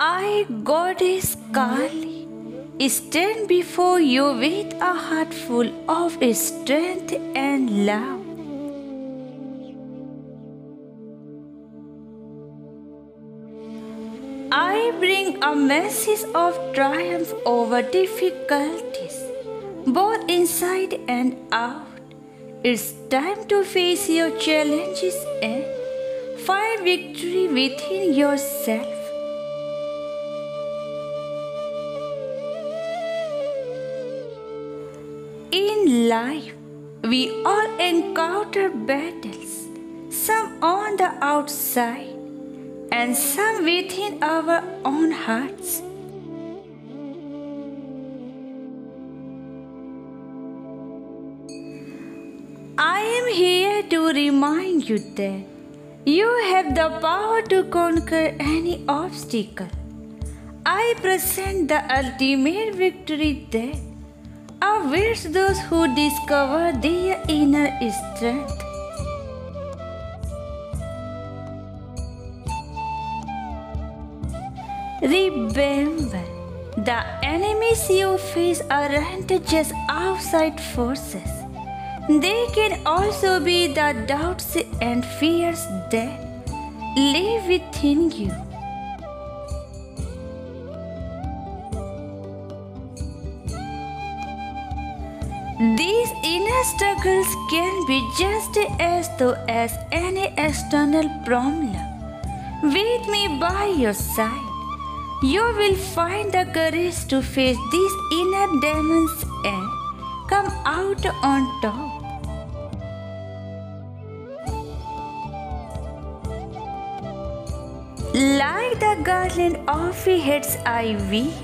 I, Goddess Kali, stand before you with a heart full of strength and love. I bring a message of triumph over difficulties, both inside and out. It's time to face your challenges and find victory within yourself. Life, we all encounter battles, some on the outside and some within our own hearts. I am here to remind you that you have the power to conquer any obstacle. I present the ultimate victory that awaits those who discover their inner strength. Remember, the enemies you face aren't just outside forces. They can also be the doubts and fears that live within you. These inner struggles can be just as though as any external problem. With me by your side, you will find the courage to face these inner demons and come out on top. Like the garland of heads I wear,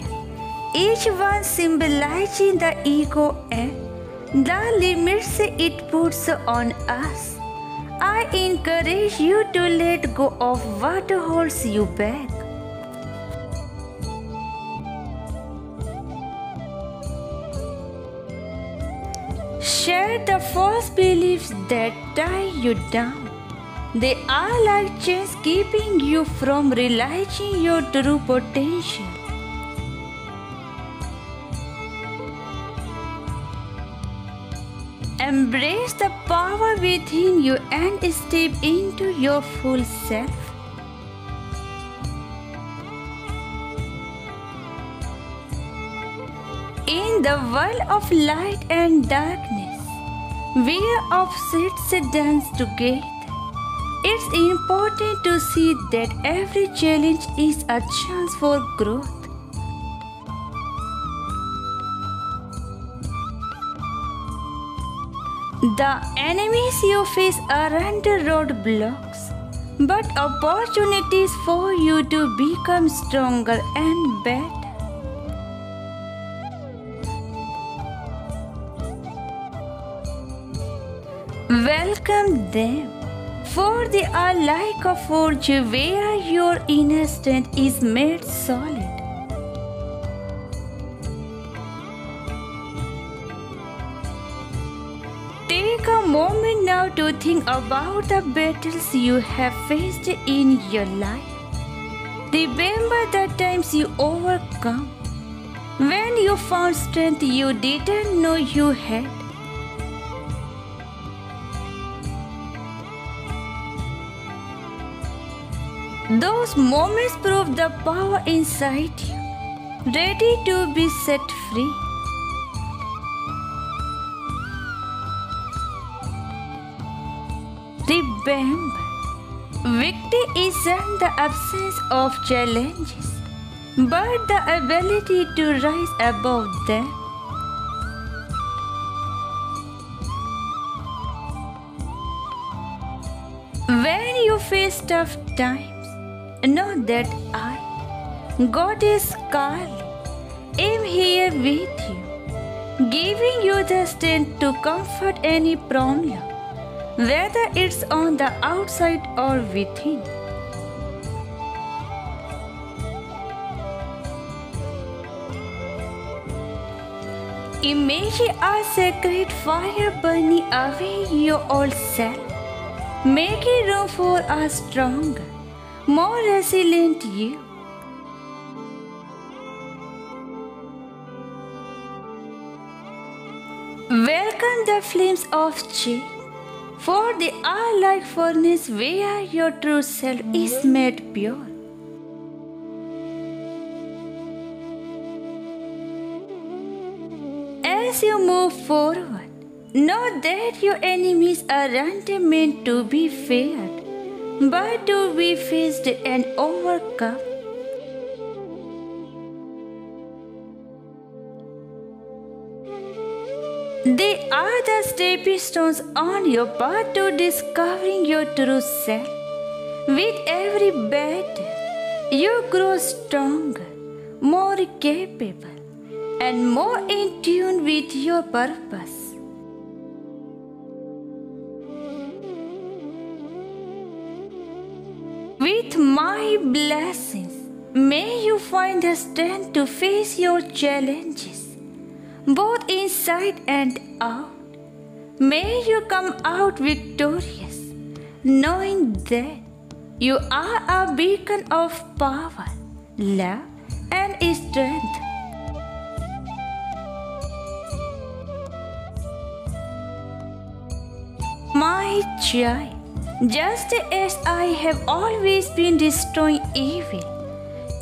each one symbolizing the ego and the limits it puts on us. I encourage you to let go of what holds you back. Share the false beliefs that tie you down. They are like chains keeping you from realizing your true potential. Embrace the power within you and step into your full self. In the world of light and darkness, where opposites dance together, it's important to see that every challenge is a chance for growth. The enemies you face aren't roadblocks, but opportunities for you to become stronger and better. Welcome them, for they are like a forge where your inner strength is made solid. Moment now to think about the battles you have faced in your life. Remember the times you overcome, when you found strength you didn't know you had. Those moments prove the power inside you, ready to be set free. Remember, victory isn't the absence of challenges, but the ability to rise above them. When you face tough times, know that I, Goddess Kali, am here with you, giving you the strength to comfort any problem, whether it's on the outside or within. Imagine a sacred fire burning away your old self, making room for a stronger, more resilient you. Welcome the flames of change for they are like furnace where your true self is made pure. As you move forward, know that your enemies aren't meant to be feared, but to be faced and overcome. Are the stepping stones on your path to discovering your true self. With every battle, you grow stronger, more capable, and more in tune with your purpose. With my blessings, may you find the strength to face your challenges, both inside and out. May you come out victorious, knowing that you are a beacon of power, love, and strength. My child, just as I have always been destroying evil,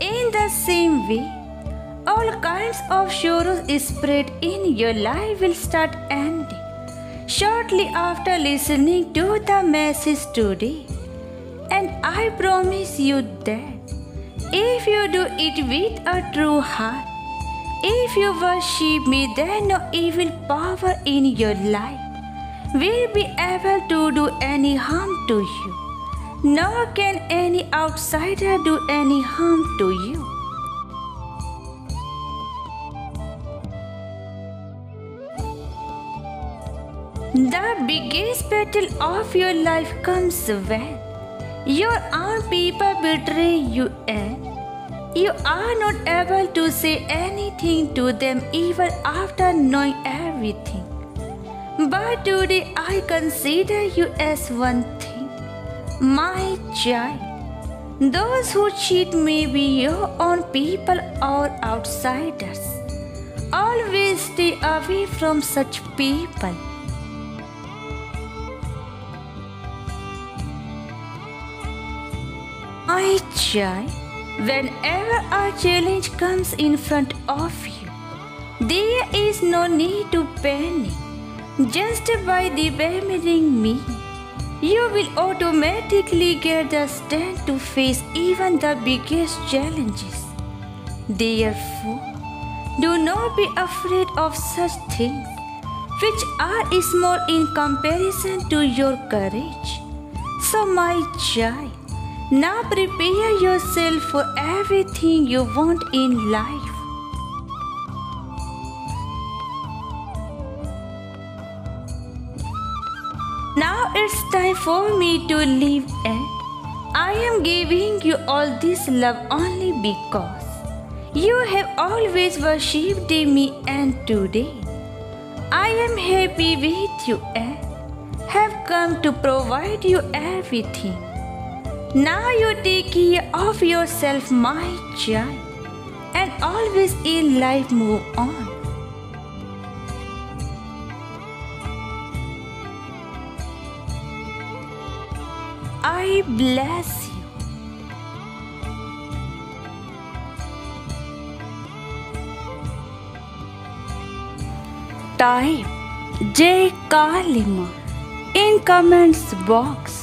in the same way, all kinds of sorrows spread in your life will start ending shortly after listening to the message today. And I promise you that if you do it with a true heart, if you worship me, then no evil power in your life will be able to do any harm to you. Nor can any outsider do any harm to you. The biggest battle of your life comes when your own people betray you and you are not able to say anything to them even after knowing everything. But today I consider you as one thing, my child. Those who cheat may be your own people or outsiders. Always stay away from such people. My child, whenever a challenge comes in front of you, there is no need to panic. Just by remembering me, you will automatically get the strength to face even the biggest challenges. Therefore, do not be afraid of such things, which are small in comparison to your courage. So, my child, now prepare yourself for everything you want in life. Now it's time for me to leave and I am giving you all this love only because you have always worshipped me and today I am happy with you and have come to provide you everything. Now you take care of yourself, my child, and always in life move on. I bless you. Type J Kalima in comments box.